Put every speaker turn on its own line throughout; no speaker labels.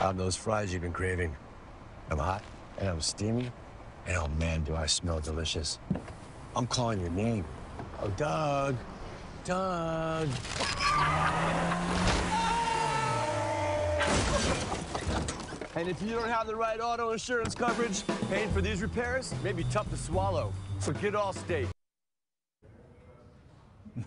I'm those fries you've been craving. I'm hot and I'm steamy, and oh man, do I smell delicious. I'm calling your name. Oh, Doug. Doug. And if you don't have the right auto insurance coverage, paying for these repairs may be tough to swallow. So get Allstate.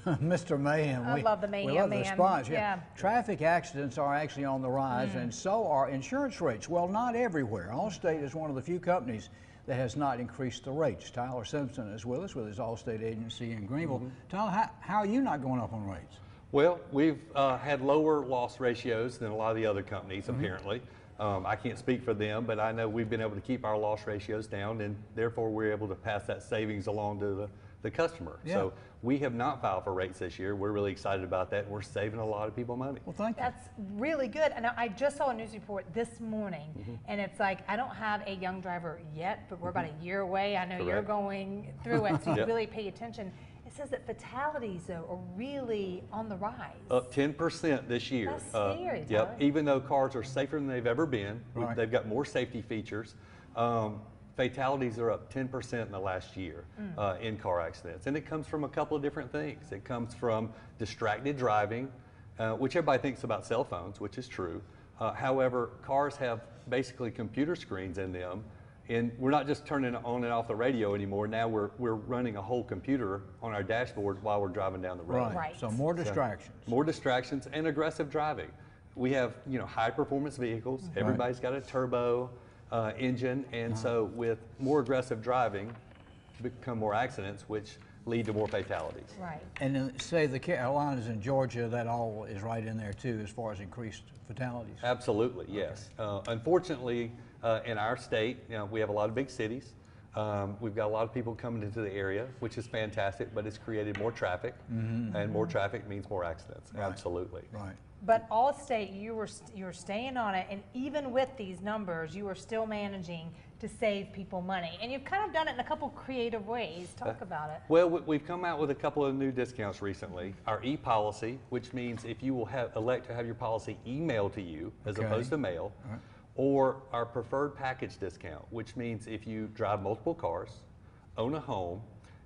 Mr. Mayhem.
I
we,
love the
We
Mayhem
love the response. Yeah.
Yeah.
Traffic accidents are actually on the rise,
Mm.
and so are insurance rates. Well, not everywhere. Allstate is one of the few companies that has not increased the rates. Tyler Simpson is with us with his Allstate agency in Greenville.
Mm-hmm.
Tyler, how, how are you not going up on rates?
Well, we've uh, had lower loss ratios than a lot of the other companies,
Mm-hmm.
apparently. Um, I can't speak for them, but I know we've been able to keep our loss ratios down, and therefore we're able to pass that savings along to the, the customer.
Yeah.
So we have not filed for rates this year. We're really excited about that. We're saving a lot of people money.
Well, thank you.
That's really good. And I just saw a news report this morning,
Mm-hmm.
and it's like, I don't have a young driver yet, but we're about a year away. I know you're going through it, so you
Yep.
really pay attention. It says that fatalities, though, are really on the rise.
Up 10% this year.
That's
Uh,
scary,
Yep, even though cars are safer than they've ever been,
Right.
they've got more safety features. Um, fatalities are up 10% in the last year
Mm.
uh, in car accidents. And it comes from a couple of different things. It comes from distracted driving, uh, which everybody thinks about cell phones, which is true. Uh, however, cars have basically computer screens in them. And we're not just turning on and off the radio anymore. Now we're, we're running a whole computer on our dashboard while we're driving down the road.
right.
Right.
So more
So,
distractions.
More distractions and aggressive driving. We have, you know, high performance vehicles. Everybody's got a turbo uh, engine, and so with more aggressive driving, become more accidents, which lead to more fatalities.
Right.
And then, say the Carolinas and Georgia, that all is right in there too, as far as increased fatalities.
Absolutely, yes. Uh, unfortunately, uh, in our state, you know, we have a lot of big cities. Um, we've got a lot of people coming into the area, which is fantastic, but it's created more traffic, and more traffic means more accidents. Absolutely.
Right.
But Allstate, you were you were staying on it, and even with these numbers, you were still managing to save people money. And you've kind of done it in a couple creative ways. Talk uh, about it.
Well, we- we've come out with a couple of new discounts recently. Our e-policy, which means if you will have, elect to have your policy emailed to you as
Okay.
opposed to mail, or our preferred package discount, which means if you drive multiple cars, own a home,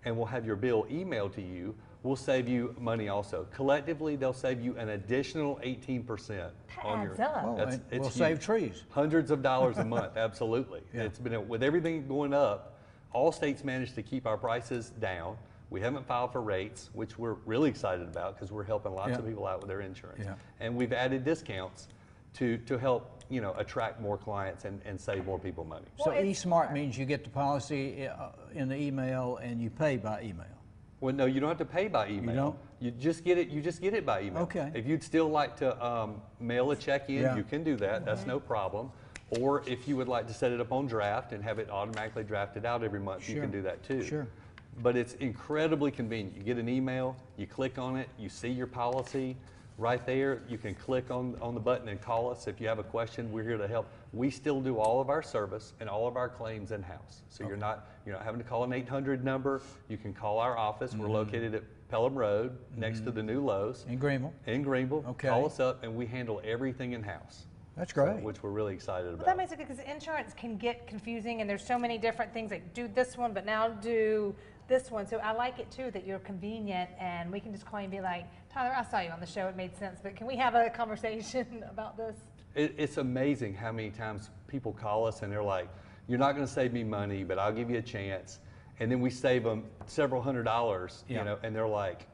and will have your bill emailed to you, we'll save you money also. Collectively, they'll save you an additional 18%
That
on your.
adds Up.
Well,
that's, it's
we'll save trees.
Hundreds of dollars a month, absolutely.
Yeah.
It's been, with everything going up, Allstate's managed to keep our prices down. We haven't filed for rates, which we're really excited about because we're helping lots of people out with their insurance.
Yeah.
And we've added discounts to, to help, you know, attract more clients and, and save more people money.
So
Well, it's
eSmart means you get the policy uh, in the email and you pay by email.
Well, no, you don't have to pay by email.
don't?
You just get it. You just get it by email.
Okay.
If you'd still like to um, mail a check in,
Yeah.
you can do that. That's no problem. Or if you would like to set it up on draft and have it automatically drafted out every month, you can do that too.
Sure.
But it's incredibly convenient. You get an email, you click on it, you see your policy right there. You can click on, on the button and call us if you have a question. We're here to help. We still do all of our service and all of our claims in-house. So you're not you're not having to call an 800 number. You can call our office.
Mm-hmm.
We're located at Pelham Road next to the new Lowe's
In Greenville?
in Greenville.
Okay.
Call us up and we handle everything in-house.
That's
So,
great.
which we're really excited
Well,
about.
that makes it because insurance can get confusing, and there's so many different things like do this one, but now do this one. So I like it too that you're convenient, and we can just call you and be like, Tyler, I saw you on the show. It made sense, but can we have a conversation about this?
It, it's amazing how many times people call us and they're like, "You're not going to save me money, but I'll give you a chance." And then we save them several hundred dollars,
Yeah.
you know, and they're like,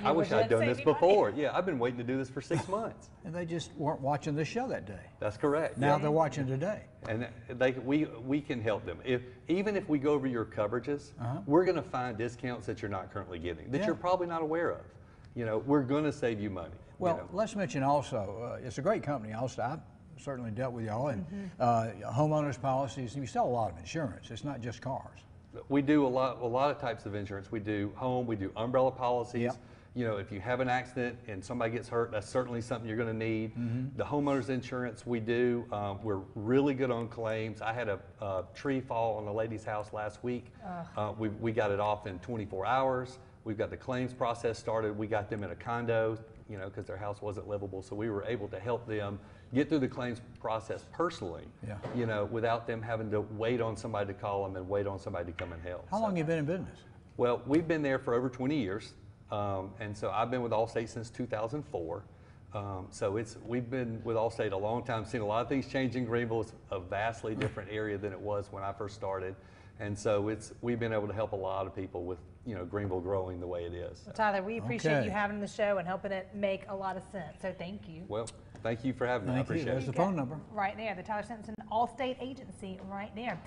You
"I wish I'd done this
me money."
before." Yeah, I've been waiting to do this for six months.
And they just weren't watching the show that day.
That's correct.
Now
yeah.
they're watching today.
and they we we can help them. If even if we go over your coverages, we're going to find discounts that you're not currently getting that.
Yeah.
you're probably not aware of. You know, we're going to save you money. you
Well,
know.
let's mention also, uh, it's a great company. Also, I've certainly dealt with y'all and
Mm-hmm.
uh, homeowners policies. You sell a lot of insurance. It's not just cars.
We do a lot, a lot of types of insurance. We do home, we do umbrella policies.
Yep.
You know, if you have an accident and somebody gets hurt, that's certainly something you're going to need.
Mm-hmm.
The homeowners insurance we do, um, we're really good on claims. I had a, a tree fall on a lady's house last week. Uh, we, we got it off in 24 hours. We've got the claims process started. We got them in a condo, you know, because their house wasn't livable. So we were able to help them get through the claims process personally,
Yeah.
you know, without them having to wait on somebody to call them and wait on somebody to come and help.
How
So-
long you been in business?
well, we've been there for over 20 years, um, and so I've been with Allstate since 2004. Um, so it's we've been with Allstate a long time, seen a lot of things change in Greenville. It's a vastly different area than it was when I first started, and so it's we've been able to help a lot of people with you know Greenville growing the way it is.
Well, Tyler, we appreciate
Okay.
you having the show and helping it make a lot of sense. So thank you.
Well, thank you for having me. I
Thank you.
appreciate
There's
it.
the phone number.
Right there, the Tyler Simpson Allstate Agency, right there.